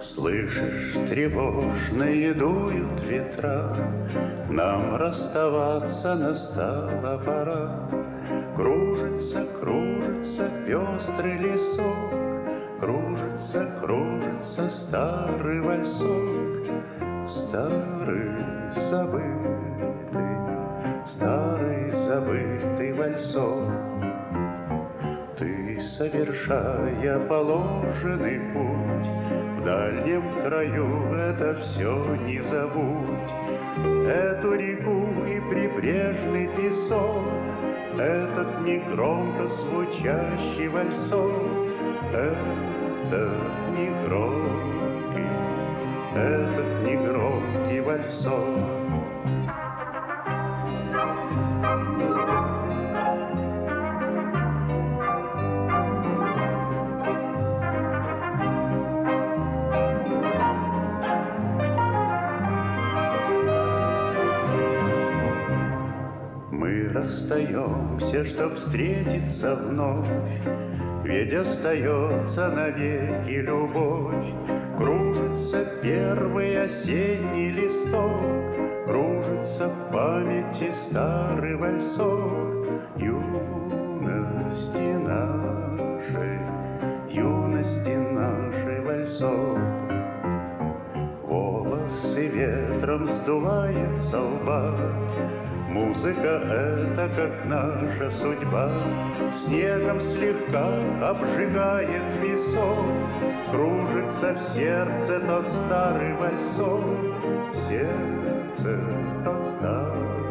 Слышишь, тревожные дуют ветра, Нам расставаться настала пора. Кружится, кружится пестрый лесок, Кружится, кружится старый вальсок, Старый забытый, старый забытый вальсок. Ты, совершая положенный путь, В дальнем краю это все не забудь. Эту реку и прибрежный песок, Этот негромко звучащий вальсок, Этот негромкий, этот негромкий вальсок. Расстаемся, чтоб встретиться вновь, Ведь остается навеки любовь. Кружится первый осенний листок, Кружится в памяти старый вальсок Юности нашей, юности нашей вальсок. Ветром сдувает со лба, Музыка — это как наша судьба, Снегом слегка обжигает висок, Кружится в сердце тот старый вальсок, сердце тот старый,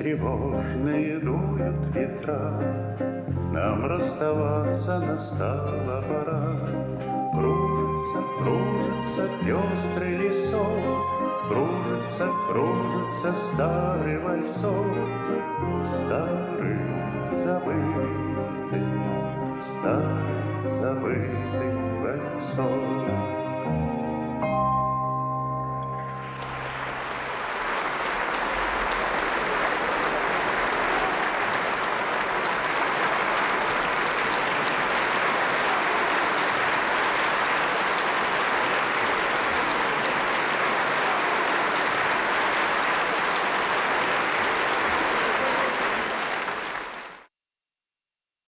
тревожные дуют ветра, Нам расставаться настала пора. Кружится, кружится пестрый лесок, Кружится, кружится старый вальсок, Старый забытый, старый забытый вальсок.